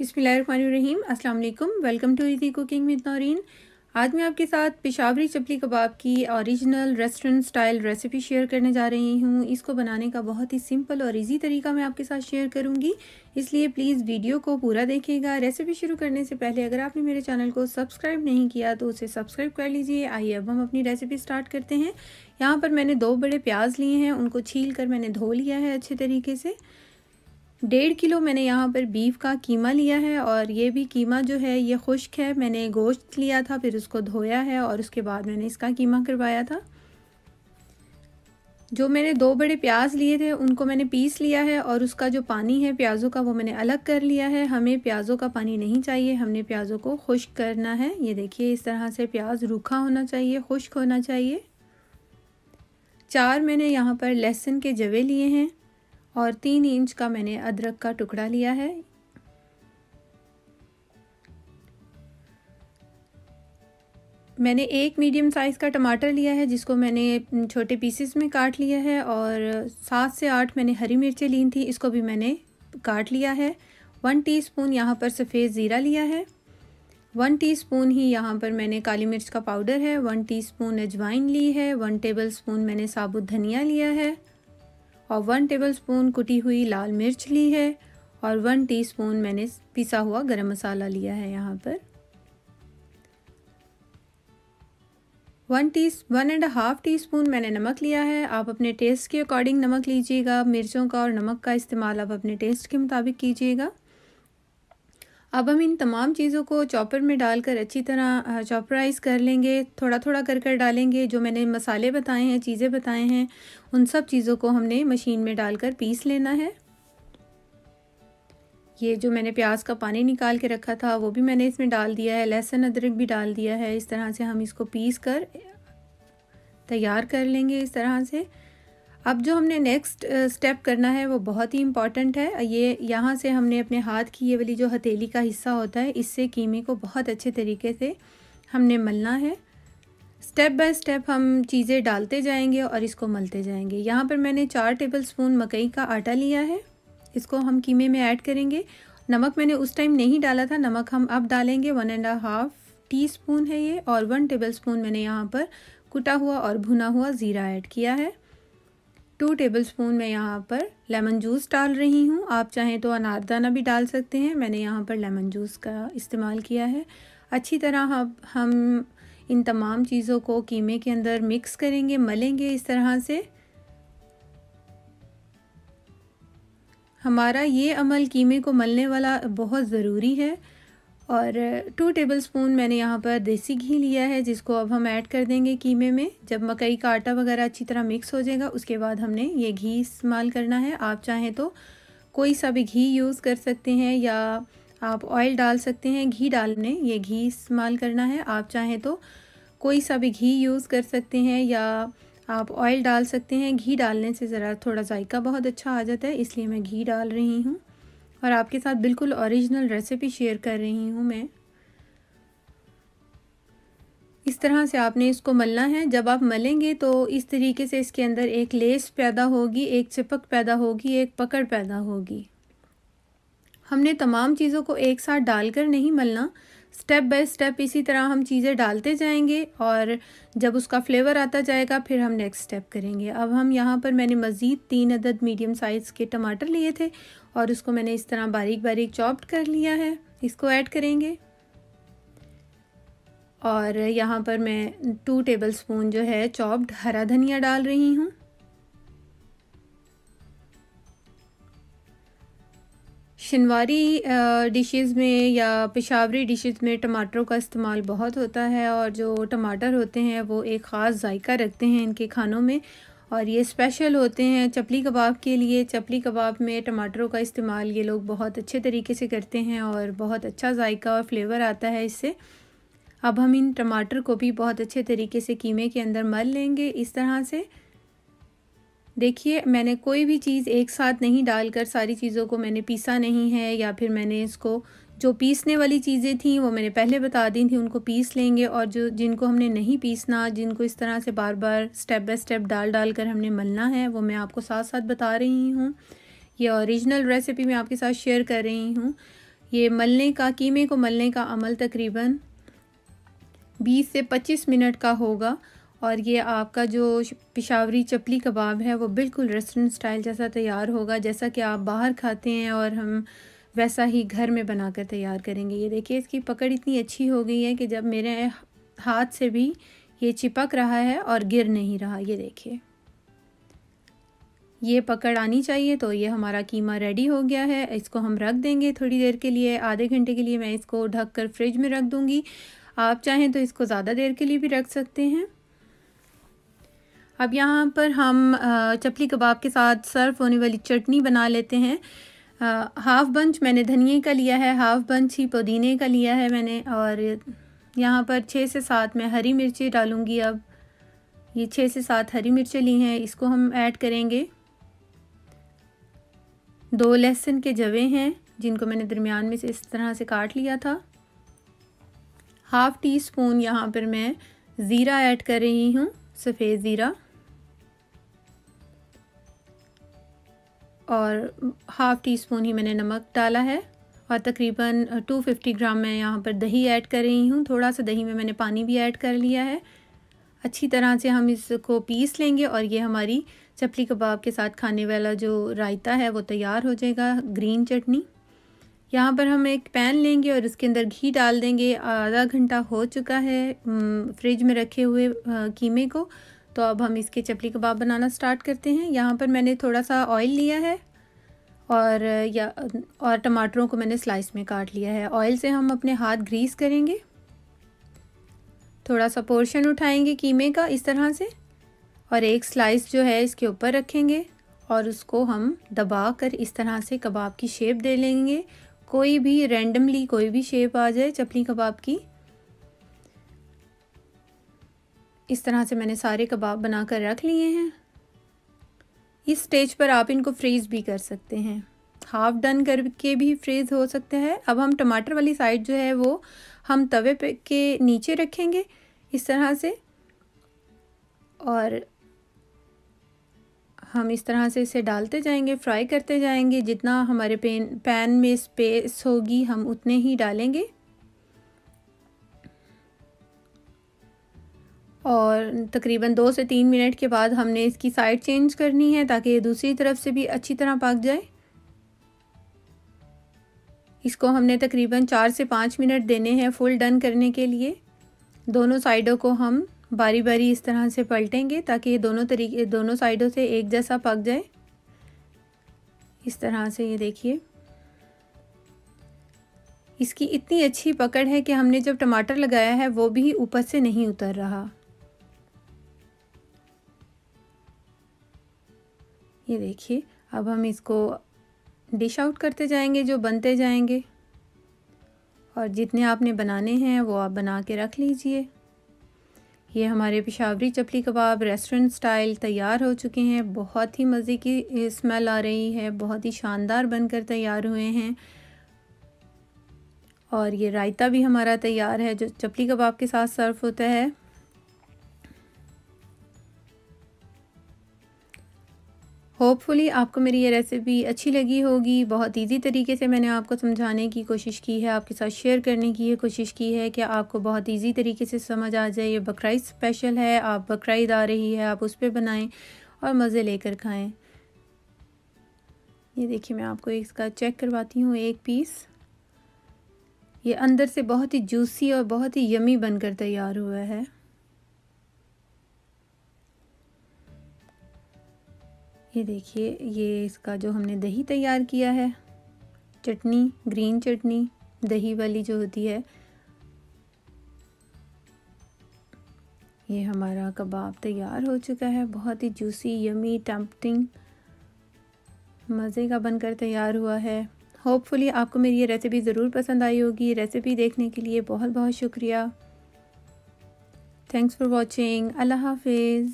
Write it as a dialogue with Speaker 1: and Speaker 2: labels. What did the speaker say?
Speaker 1: अस्सलाम वालेकुम welcome to easy cooking with Naureen. आज मैं आपके साथ पेशावरी चपली कबाब की original restaurant style recipe share करने जा रही हूँ। इसको बनाने का बहुत ही सिंपल और इजी तरीका मैं आपके साथ शेयर करूँगी। इसलिए प्लीज़ वीडियो को पूरा देखिएगा। रेसिपी शुरू करने से पहले अगर आपने मेरे चैनल को सब्सक्राइब नहीं किया तो उसे सब्सक्राइब कर लीजिए। आइए, अब हम अपनी रेसिपी स्टार्ट करते हैं। यहाँ पर मैंने दो बड़े प्याज लिए हैं। उनको छील कर मैंने धो लिया है अच्छे तरीके से। डेढ़ किलो मैंने यहाँ पर बीफ का कीमा लिया है और ये भी कीमा जो है, ये खुश्क है। मैंने गोश्त लिया था, फिर उसको धोया है और उसके बाद मैंने इसका कीमा करवाया था। जो मैंने दो बड़े प्याज लिए थे, उनको मैंने पीस लिया है और उसका जो पानी है प्याज़ों का, वो मैंने अलग कर लिया है। हमें प्याज़ों का पानी नहीं चाहिए, हमने प्याज़ों को खुश्क करना है। ये देखिए, इस तरह से प्याज रूखा होना चाहिए, खुश्क होना चाहिए। चार मैंने यहाँ पर लहसुन के जवे लिए हैं। और तीन इंच का मैंने अदरक का टुकड़ा लिया है। मैंने एक मीडियम साइज़ का टमाटर लिया है, जिसको मैंने छोटे पीसेस में काट लिया है और सात से आठ मैंने हरी मिर्चें ली थी, इसको भी मैंने काट लिया है। वन टीस्पून यहाँ पर सफ़ेद ज़ीरा लिया है। वन टीस्पून ही यहाँ पर मैंने काली मिर्च का पाउडर है। वन टीस्पून अजवाइन ली है। वन टेबल स्पून मैंने साबुत धनिया लिया है। और वन टेबल स्पून कुटी हुई लाल मिर्च ली है और वन टीस्पून मैंने पिसा हुआ गरम मसाला लिया है यहाँ पर। One tea one and half teaspoon मैंने नमक लिया है। आप अपने टेस्ट के अकॉर्डिंग नमक लीजिएगा, मिर्चों का और नमक का इस्तेमाल आप अपने टेस्ट के मुताबिक कीजिएगा। अब हम इन तमाम चीज़ों को चॉपर में डालकर अच्छी तरह चॉपराइज कर लेंगे थोड़ा थोड़ा कर कर डालेंगे, जो मैंने मसाले बताए हैं, चीज़ें बताए हैं, उन सब चीज़ों को हमने मशीन में डालकर पीस लेना है। ये जो मैंने प्याज का पानी निकाल के रखा था, वो भी मैंने इसमें डाल दिया है, लहसुन अदरक भी डाल दिया है, इस तरह से हम इसको पीस कर तैयार कर लेंगे, इस तरह से। अब जो हमने नेक्स्ट स्टेप करना है, वो बहुत ही इंपॉर्टेंट है। ये यहाँ से हमने अपने हाथ की ये वाली जो हथेली का हिस्सा होता है, इससे कीमे को बहुत अच्छे तरीके से हमने मलना है। स्टेप बाय स्टेप हम चीज़ें डालते जाएँगे और इसको मलते जाएँगे। यहाँ पर मैंने चार टेबल स्पून मकई का आटा लिया है। इसको हम कीमे में ऐड करेंगे। नमक मैंने उस टाइम नहीं डाला था। नमक हम अब डालेंगे। One and half teaspoon है ये और वन टेबल स्पून मैंने यहाँ पर कुटा हुआ और भुना हुआ ज़ीरा ऐड किया है। टू टेबलस्पून मैं यहाँ पर लेमन जूस डाल रही हूँ। आप चाहें तो अनारदाना भी डाल सकते हैं। मैंने यहाँ पर लेमन जूस का इस्तेमाल किया है। अच्छी तरह हम हम इन तमाम चीज़ों को कीमे के अंदर मिक्स करेंगे, मलेंगे इस तरह से। हमारा ये अमल कीमे को मलने वाला बहुत ज़रूरी है। और टू टेबलस्पून मैंने यहाँ पर देसी घी लिया है, जिसको अब हम ऐड कर देंगे कीमे में। जब मकई का आटा वगैरह अच्छी तरह मिक्स हो जाएगा, उसके बाद हमने ये घी इस्तेमाल करना है। आप चाहें तो कोई सा भी घी यूज़ कर सकते हैं या आप ऑयल डाल सकते हैं। घी डालने, ये घी इस्तेमाल करना है। आप चाहें तो कोई सा भी घी यूज़ कर सकते हैं या आप ऑयल डाल सकते हैं। घी डालने से ज़रा थोड़ा जायका बहुत अच्छा आ जाता है, इसलिए मैं घी डाल रही हूँ। और आपके साथ बिल्कुल ओरिजिनल रेसिपी शेयर कर रही हूँ मैं। इस तरह से आपने इसको मलना है। जब आप मलेंगे तो इस तरीके से इसके अंदर एक लेस पैदा होगी, एक चिपक पैदा होगी, एक पकड़ पैदा होगी। हमने तमाम चीज़ों को एक साथ डालकर नहीं मलना स्टेप बाय स्टेप इसी तरह हम चीज़ें डालते जाएँगे और जब उसका फ्लेवर आता जाएगा, फिर हम नेक्स्ट स्टेप करेंगे। अब हम यहाँ पर मैंने मज़ीद तीन अदद मीडियम साइज़ के टमाटर लिए थे और उसको मैंने इस तरह बारीक बारीक चॉप्ड कर लिया है। इसको ऐड करेंगे। और यहाँ पर मैं टू टेबल स्पून जो है चॉप्ड हरा धनिया डाल रही हूँ। शनवारी डिशेस में या पेशावरी डिशेस में टमाटरों का इस्तेमाल बहुत होता है और जो टमाटर होते हैं वो एक ख़ास जायका रखते हैं इनके खानों में। और ये स्पेशल होते हैं चपली कबाब के लिए। चपली कबाब में टमाटरों का इस्तेमाल ये लोग बहुत अच्छे तरीके से करते हैं और बहुत अच्छा जायका और फ्लेवर आता है इससे। अब हम इन टमाटर को भी बहुत अच्छे तरीके से कीमे के अंदर मल लेंगे इस तरह से। देखिए, मैंने कोई भी चीज़ एक साथ नहीं डालकर सारी चीज़ों को मैंने पीसा नहीं है या फिर मैंने इसको, जो पीसने वाली चीज़ें थी, वो मैंने पहले बता दी थी, उनको पीस लेंगे और जो, जिनको हमने नहीं पीसना, जिनको इस तरह से बार बार स्टेप बाय स्टेप डाल डाल कर हमने मलना है, वो मैं आपको साथ साथ बता रही हूँ। ये ओरिजिनल रेसिपी मैं आपके साथ शेयर कर रही हूँ। ये मलने का, कीमे को मलने का अमल तकरीबन 20 से 25 मिनट का होगा। और ये आपका जो पिशावरी चपली कबाब है, वो बिल्कुल रेस्टोरेंट स्टाइल जैसा तैयार होगा, जैसा कि आप बाहर खाते हैं और हम वैसा ही घर में बनाकर तैयार करेंगे। ये देखिए, इसकी पकड़ इतनी अच्छी हो गई है कि जब मेरे हाथ से भी ये चिपक रहा है और गिर नहीं रहा। ये देखिए। ये पकड़ आनी चाहिए तो ये हमारा कीमा रेडी हो गया है। इसको हम रख देंगे थोड़ी देर के लिए, आधे घंटे के लिए मैं इसको ढक कर फ्रिज में रख दूँगी। आप चाहें तो इसको ज़्यादा देर के लिए भी रख सकते हैं। अब यहाँ पर हम चपली कबाब के साथ सर्व होने वाली चटनी बना लेते हैं। हाफ़ बंच मैंने धनिए का लिया है, हाफ़ बंच ही पुदीने का लिया है मैंने और यहाँ पर छः से सात मैं हरी मिर्ची डालूँगी अब। ये छः से सात हरी मिर्चें ली हैं, इसको हम ऐड करेंगे। दो लहसुन के जवे हैं, जिनको मैंने दरमियान में से इस तरह से काट लिया था। हाफ़ टी स्पून यहाँ पर मैं ज़ीरा ऐड कर रही हूँ, सफ़ेद ज़ीरा। और हाफ़ टी स्पून ही मैंने नमक डाला है और तकरीबन 250 ग्राम मैं यहाँ पर दही ऐड कर रही हूँ। थोड़ा सा दही में मैंने पानी भी ऐड कर लिया है। अच्छी तरह से हम इसको पीस लेंगे और ये हमारी चपली कबाब के साथ खाने वाला जो रायता है वो तैयार हो जाएगा ग्रीन चटनी। यहाँ पर हम एक पैन लेंगे और इसके अंदर घी डाल देंगे। आधा घंटा हो चुका है फ्रिज में रखे हुए कीमे को। तो अब हम इसके चपली कबाब बनाना स्टार्ट करते हैं। यहाँ पर मैंने थोड़ा सा ऑयल लिया है और, या, और टमाटरों को मैंने स्लाइस में काट लिया है। ऑयल से हम अपने हाथ ग्रीस करेंगे। थोड़ा सा पोर्शन उठाएँगे कीमे का इस तरह से और एक स्लाइस जो है इसके ऊपर रखेंगे और उसको हम दबा कर इस तरह से कबाब की शेप दे लेंगे। कोई भी रैंडमली कोई भी शेप आ जाए चपली कबाब की इस तरह से मैंने सारे कबाब बना कर रख लिए हैं। इस स्टेज पर आप इनको फ्रीज़ भी कर सकते हैं। हाफ़ डन करके भी फ्रीज़ हो सकता है। अब हम टमाटर वाली साइड जो है वो हम तवे पे के नीचे रखेंगे इस तरह से। और हम इस तरह से इसे डालते जाएँगे फ्राई करते जाएँगे। जितना हमारे पेन पैन में स्पेस होगी, हम उतने ही डालेंगे। और तकरीबन दो से तीन मिनट के बाद हमने इसकी साइड चेंज करनी है ताकि ये दूसरी तरफ़ से भी अच्छी तरह पक जाए। इसको हमने तकरीबन चार से पाँच मिनट देने हैं फुल डन करने के लिए। दोनों साइडों को हम बारी बारी इस तरह से पलटेंगे ताकि ये दोनों तरीके दोनों साइडों से एक जैसा पक जाए। इस तरह से ये देखिए। इसकी इतनी अच्छी पकड़ है कि हमने जब टमाटर लगाया है वो भी ऊपर से नहीं उतर रहा। ये देखिए, अब हम इसको डिश आउट करते जाएँगे जो बनते जाएँगे। और जितने आपने बनाने हैं, वो आप बना के रख लीजिए। ये हमारे पिशावरी चपली कबाब रेस्टोरेंट स्टाइल तैयार हो चुके हैं। बहुत ही मज़े की स्मेल आ रही है। बहुत ही शानदार बनकर तैयार हुए हैं। और ये रायता भी हमारा तैयार है, जो चपली कबाब के साथ सर्व होता है। होपफुली आपको मेरी ये रेसिपी अच्छी लगी होगी। बहुत इजी तरीके से मैंने आपको समझाने की कोशिश की है, आपके साथ शेयर करने की कोशिश की है कि आपको बहुत इजी तरीके से समझ आ जाए। ये बकराइद स्पेशल है, आप बकराइद आ रही है, आप उस पर बनाएँ और मज़े लेकर खाएँ। ये देखिए, मैं आपको इसका चेक करवाती हूँ एक पीस ये अंदर से बहुत ही जूसी और बहुत ही यमी बनकर तैयार हुआ है। ये देखिए, ये इसका जो हमने दही तैयार किया है, चटनी, ग्रीन चटनी, दही वाली जो होती है, ये हमारा कबाब तैयार हो चुका है। बहुत ही जूसी यमी टम्पटिंग मज़े का बनकर तैयार हुआ है। होपफुली आपको मेरी ये रेसिपी ज़रूर पसंद आई होगी। रेसिपी देखने के लिए बहुत बहुत शुक्रिया। थैंक्स फॉर वॉचिंग अल्लाह हाफिज़।